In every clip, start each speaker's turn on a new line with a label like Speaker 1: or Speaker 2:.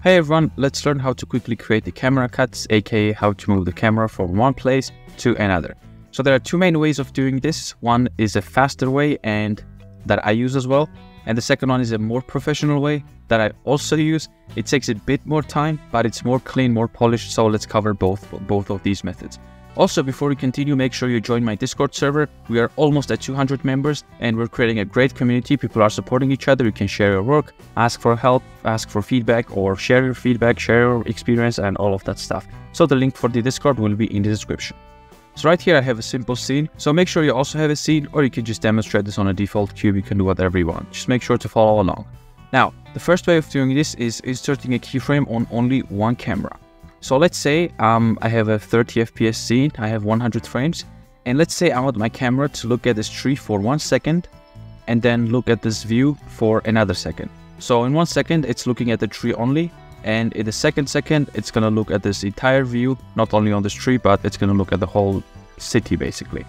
Speaker 1: Hey everyone, let's learn how to quickly create the camera cuts, aka how to move the camera from one place to another. So there are two main ways of doing this. One is a faster way and that I use as well. And the second one is a more professional way that I also use. It takes a bit more time, but it's more clean, more polished. So let's cover both, both of these methods. Also, before we continue, make sure you join my Discord server. We are almost at 200 members and we're creating a great community. People are supporting each other. You can share your work, ask for help, ask for feedback, or share your feedback, share your experience, and all of that stuff. So the link for the Discord will be in the description. So right here I have a simple scene. So make sure you also have a scene or you can just demonstrate this on a default cube. You can do whatever you want. Just make sure to follow along. Now, the first way of doing this is inserting a keyframe on only one camera. So let's say um, I have a 30 FPS scene, I have 100 frames, and let's say I want my camera to look at this tree for one second and then look at this view for another second. So in one second, it's looking at the tree only, and in the second second, it's gonna look at this entire view, not only on this tree, but it's gonna look at the whole city basically.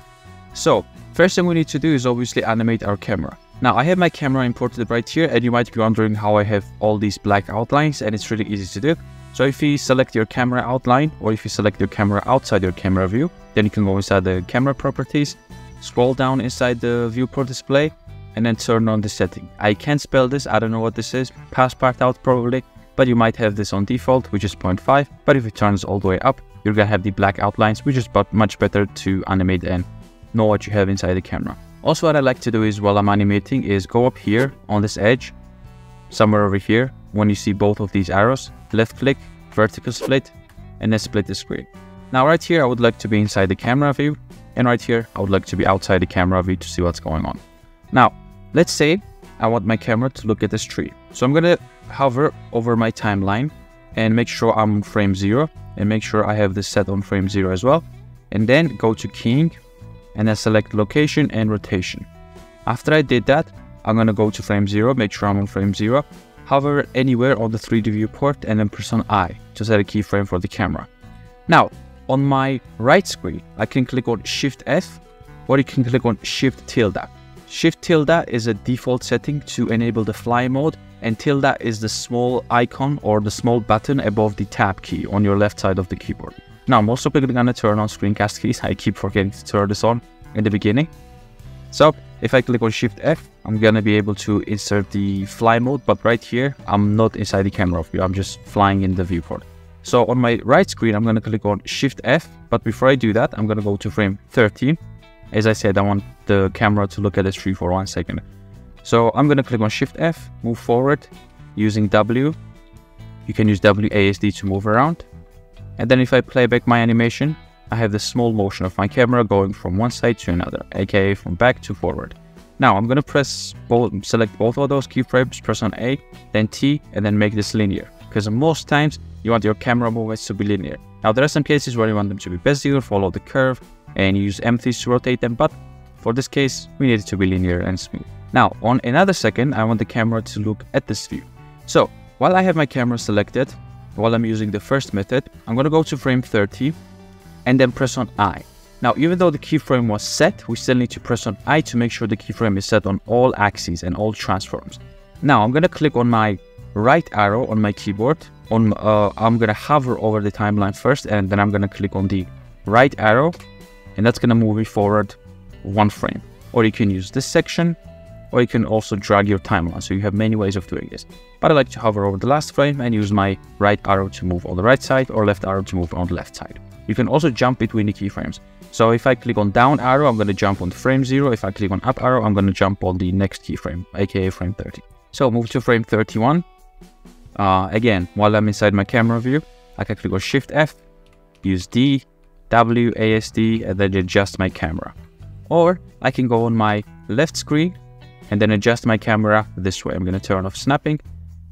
Speaker 1: So first thing we need to do is obviously animate our camera. Now I have my camera imported right here and you might be wondering how I have all these black outlines and it's really easy to do. So if you select your camera outline or if you select your camera outside your camera view, then you can go inside the camera properties, scroll down inside the viewport display and then turn on the setting. I can't spell this, I don't know what this is, pass part out probably, but you might have this on default, which is 0.5. But if it turns all the way up, you're gonna have the black outlines, which is but much better to animate and know what you have inside the camera. Also, what I like to do is while I'm animating is go up here on this edge, somewhere over here, when you see both of these arrows, left click, vertical split, and then split the screen. Now right here, I would like to be inside the camera view, and right here, I would like to be outside the camera view to see what's going on. Now, let's say I want my camera to look at this tree. So I'm gonna hover over my timeline and make sure I'm on frame zero and make sure I have this set on frame zero as well. And then go to keying and then select location and rotation. After I did that, I'm gonna go to frame zero, make sure I'm on frame zero, hover anywhere on the 3D viewport and then press on I to set a keyframe for the camera. Now, on my right screen, I can click on Shift F or you can click on Shift tilde. Shift tilde is a default setting to enable the fly mode and tilde is the small icon or the small button above the tab key on your left side of the keyboard. Now, I'm also quickly to turn on screencast keys. I keep forgetting to turn this on in the beginning. So if I click on Shift F, I'm gonna be able to insert the fly mode, but right here, I'm not inside the camera view, I'm just flying in the viewport. So on my right screen, I'm gonna click on Shift F, but before I do that, I'm gonna go to frame 13. As I said, I want the camera to look at this tree for one second. So I'm gonna click on Shift F, move forward using W. You can use WASD to move around. And then if I play back my animation, I have this small motion of my camera going from one side to another, aka from back to forward. Now I'm gonna press both, select both of those keyframes, press on A, then T, and then make this linear. Because most times you want your camera movements to be linear. Now there are some cases where you want them to be bezier, follow the curve, and use M3s to rotate them, but for this case, we need it to be linear and smooth. Now, on another second, I want the camera to look at this view. So, while I have my camera selected, while I'm using the first method, I'm gonna go to frame 30, and then press on I. Now, even though the keyframe was set, we still need to press on I to make sure the keyframe is set on all axes and all transforms. Now, I'm going to click on my right arrow on my keyboard. On uh, I'm going to hover over the timeline first, and then I'm going to click on the right arrow, and that's going to move me forward one frame. Or you can use this section, or you can also drag your timeline. So you have many ways of doing this. But I like to hover over the last frame and use my right arrow to move on the right side or left arrow to move on the left side. You can also jump between the keyframes. So if I click on down arrow, I'm going to jump on frame 0. If I click on up arrow, I'm going to jump on the next keyframe, aka frame 30. So move to frame 31. Uh, again, while I'm inside my camera view, I can click on Shift F, use D, W, ASD, and then adjust my camera. Or I can go on my left screen and then adjust my camera this way. I'm going to turn off snapping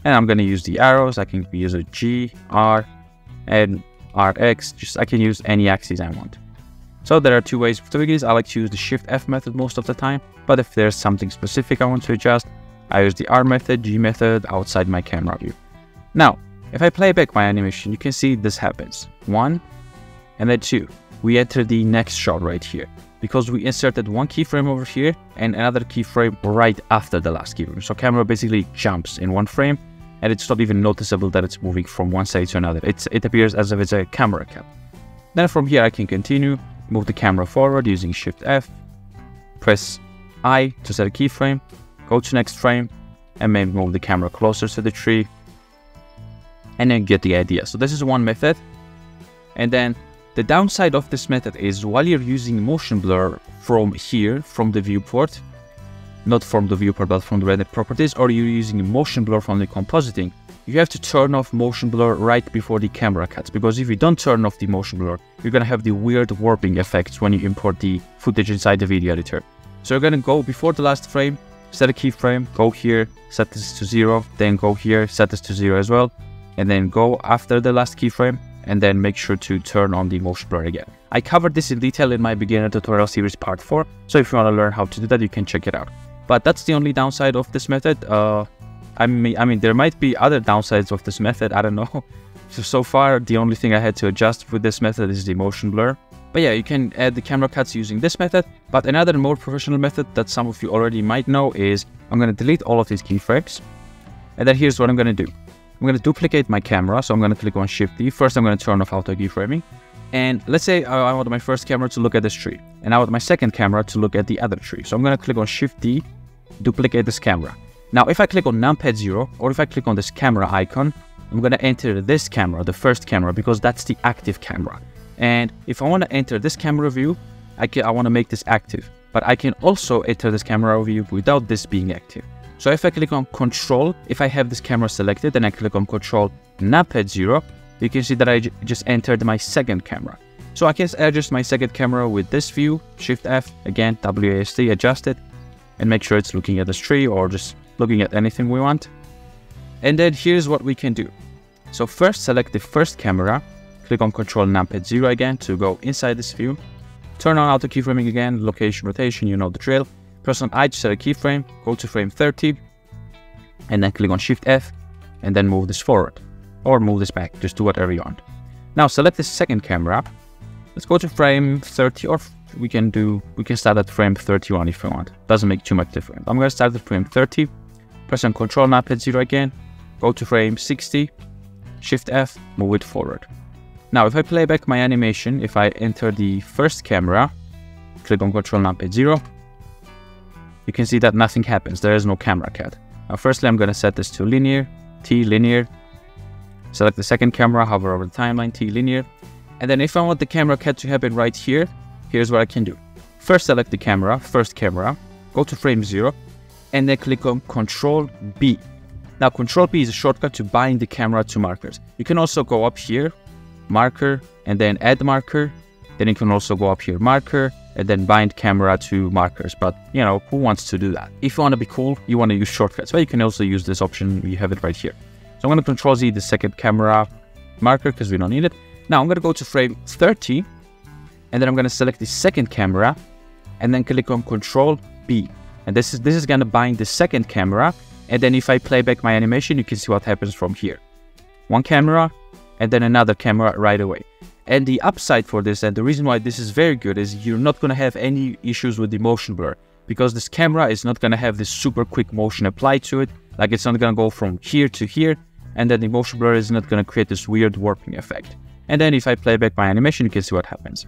Speaker 1: and I'm going to use the arrows. I can use a G, R, and RX, just I can use any axis I want. So there are two ways of doing this. I like to use the Shift F method most of the time, but if there's something specific I want to adjust, I use the R method, G method outside my camera view. Now, if I play back my animation, you can see this happens. One, and then two. We enter the next shot right here because we inserted one keyframe over here and another keyframe right after the last keyframe. So camera basically jumps in one frame and it's not even noticeable that it's moving from one side to another. It's, it appears as if it's a camera cap. Then from here I can continue, move the camera forward using Shift F, press I to set a keyframe, go to next frame, and maybe move the camera closer to the tree, and then get the idea. So this is one method. And then the downside of this method is while you're using motion blur from here, from the viewport, not from the viewport but from the render properties, or you're using motion blur from the compositing, you have to turn off motion blur right before the camera cuts because if you don't turn off the motion blur, you're gonna have the weird warping effects when you import the footage inside the video editor. So you're gonna go before the last frame, set a keyframe, go here, set this to zero, then go here, set this to zero as well, and then go after the last keyframe, and then make sure to turn on the motion blur again. I covered this in detail in my beginner tutorial series part 4, so if you want to learn how to do that, you can check it out. But that's the only downside of this method. Uh, I mean, I mean, there might be other downsides of this method, I don't know. So, so far, the only thing I had to adjust with this method is the motion blur. But yeah, you can add the camera cuts using this method. But another more professional method that some of you already might know is I'm going to delete all of these keyframes. And then here's what I'm going to do. I'm going to duplicate my camera. So I'm going to click on Shift D. First, I'm going to turn off auto keyframing. And let's say I want my first camera to look at this tree. And I want my second camera to look at the other tree. So I'm going to click on Shift D, duplicate this camera. Now, if I click on numpad 0, or if I click on this camera icon, I'm going to enter this camera, the first camera, because that's the active camera. And if I want to enter this camera view, I, can, I want to make this active. But I can also enter this camera view without this being active. So if I click on control, if I have this camera selected and I click on control numpad 0, you can see that I just entered my second camera. So I can adjust my second camera with this view, Shift F, again, WASD, adjust it, and make sure it's looking at this tree or just looking at anything we want. And then here's what we can do. So first select the first camera, click on Control Numpad 0 again to go inside this view. Turn on auto keyframing again, location rotation, you know the drill. Press on I to set a keyframe, go to frame 30, and then click on Shift F, and then move this forward. Or move this back, just do whatever you want. Now select the second camera. Let's go to frame 30, or we can do, we can start at frame 31 if you want. Doesn't make too much difference. I'm gonna start at frame 30, press on Control Numpad 0 again, go to frame 60, Shift F, move it forward. Now if I play back my animation, if I enter the first camera, click on Control Numpad 0, you can see that nothing happens. There is no camera cut. Now, firstly, I'm going to set this to linear, T linear. Select the second camera, hover over the timeline, T linear. And then if I want the camera cut to happen right here, here's what I can do. First, select the camera, first camera, go to frame 0, and then click on Control B. Now, Control B is a shortcut to bind the camera to markers. You can also go up here, marker, and then add marker. Then you can also go up here, marker, and then bind camera to markers. But you know, who wants to do that? If you want to be cool, you want to use shortcuts, but you can also use this option. You have it right here. So I'm going to control Z the second camera marker because we don't need it. Now I'm going to go to frame 30 and then I'm going to select the second camera and then click on control B. And this is this is going to bind the second camera. And then if I play back my animation, you can see what happens from here. One camera and then another camera right away. And the upside for this, and the reason why this is very good, is you're not going to have any issues with the motion blur because this camera is not going to have this super quick motion applied to it. Like it's not going to go from here to here, and then the motion blur is not going to create this weird warping effect. And then if I play back my animation, you can see what happens.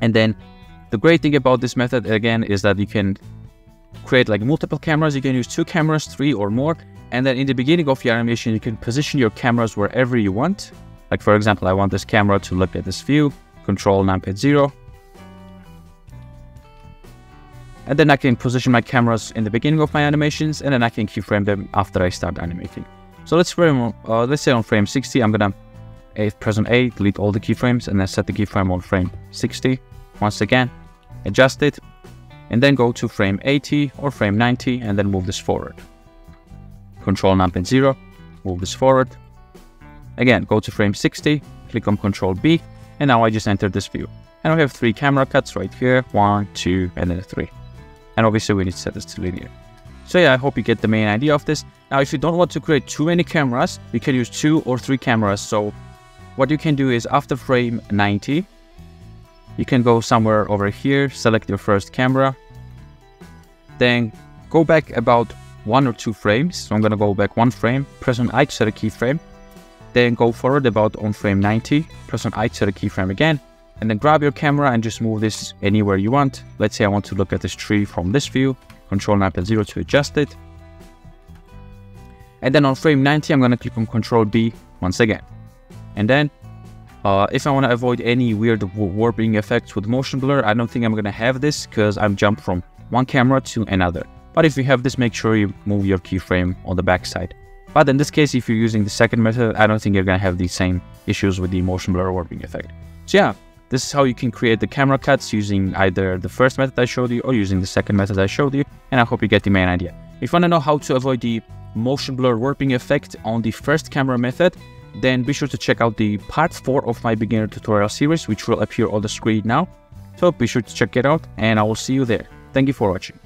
Speaker 1: And then the great thing about this method again is that you can create like multiple cameras. You can use two cameras, three or more. And then in the beginning of your animation, you can position your cameras wherever you want. Like for example, I want this camera to look at this view, control numpad 0. And then I can position my cameras in the beginning of my animations and then I can keyframe them after I start animating. So let's frame, uh, let's say on frame 60, I'm gonna on A, delete all the keyframes and then set the keyframe on frame 60. Once again, adjust it and then go to frame 80 or frame 90 and then move this forward. Control numpad 0, move this forward, Again, go to frame 60, click on Control B, and now I just entered this view. And we have three camera cuts right here, one, two, and then three. And obviously we need to set this to linear. So yeah, I hope you get the main idea of this. Now, if you don't want to create too many cameras, you can use two or three cameras. So what you can do is after frame 90, you can go somewhere over here, select your first camera, then go back about one or two frames. So I'm gonna go back one frame, press on I to set a keyframe, then go forward about on frame 90, press on I to set a keyframe again, and then grab your camera and just move this anywhere you want. Let's say I want to look at this tree from this view, control numpad 0 to adjust it. And then on frame 90, I'm gonna click on control B once again. And then uh, if I want to avoid any weird warping effects with motion blur, I don't think I'm going to have this because I'm jumped from one camera to another. But if you have this, make sure you move your keyframe on the backside. But in this case, if you're using the second method, I don't think you're going to have the same issues with the motion blur warping effect. So yeah, this is how you can create the camera cuts using either the first method I showed you or using the second method I showed you. And I hope you get the main idea. If you want to know how to avoid the motion blur warping effect on the first camera method, then be sure to check out the part 4 of my beginner tutorial series, which will appear on the screen now. So be sure to check it out and I will see you there. Thank you for watching.